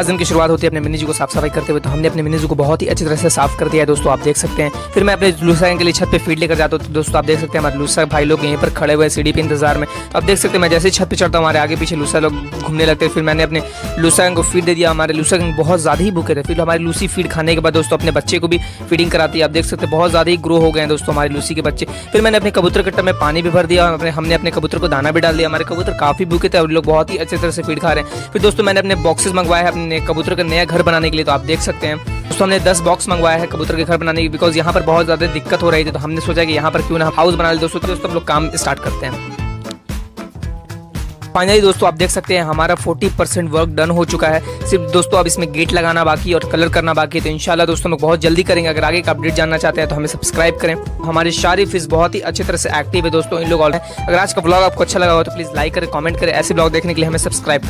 आज दिन की शुरुआत होती है अपने मिनी जी को साफ़ सफ़ाई करते हुए तो हमने अपने मिनी जी को बहुत ही अच्छी तरह से साफ़ कर दिया है। दोस्तों, आप देख सकते हैं। फिर मैं अपने लूसा के लिए छत पे फ़ीड लेकर जाता हूँ तो दोस्तों, आप देख सकते हैं हमारे लूसा भाई लोग यहीं पर खड़े हुए सीढ़ी पे इंतज़ार में। आप देख सकते हैं, मैं जैसे ही छत पर चढ़ता हूँ, हमारे आगे पीछे लूसा लोग घूमने लगते हैं। फिर मैंने अपने लूसा को फ़ीड दे दिया। हमारे लूसा बहुत ज़्यादा ही भूखे थे। फिर हमारी लूसी फ़ीड खाने के बाद दोस्तों, अपने बच्चे को भी फीडिंग कराती है। आप देख सकते हैं, बहुत ज़्यादा ही ग्रो हो गए हैं दोस्तों, हमारे लूसी के बच्चे। फिर मैंने अपने कबूतर कट्टा में पानी भी भर दिया और हमने अपने कबूतर को दाना भी डाल दिया। हमारे कबूतर काफ़ी भूखे थे और लोग बहुत ही अच्छे तरह से फ़ीड खा रहे हैं। फिर दोस्तों, मैंने अपने बॉक्सेस मंगवाए हैं, अपने कबूतर का नया घर बनाने के लिए तो आप देख सकते हैं। दोस्तों, हमने 10 बॉक्स मंगवाया है कबूतर के घर बनाने की बिकॉज़ यहाँ पर बहुत ज़्यादा दिक्कत हो रही थी तो हमने सोचा कि यहाँ पर क्यों ना हाउस बना ले दोस्तों तो दोस्तों, हम लोग काम स्टार्ट करते हैं। फाइनली दोस्तों, आप देख सकते हैं, हमारा 40 परसेंट वर्क डन हो चुका है। सिर्फ़ दोस्तों, अब इसमें गेट लगाना बाकी और कलर करना बाकी है तो इंशाल्लाह दोस्तों लोग बहुत जल्दी करेंगे। अगर आगे का अपडेट जानना चाहते हैं तो हमें सब्सक्राइब करें। हमारे सारी फिस बहुत ही अच्छी तरह से एक्टिव है, दोस्तों, इन लोग अगर आज का ब्लॉग आपको अच्छा लगा हो तो प्लीज़ लाइक करें कॉमेंट करें। ऐसे ब्लॉग देखने के लिए हमें सब्सक्राइब करें।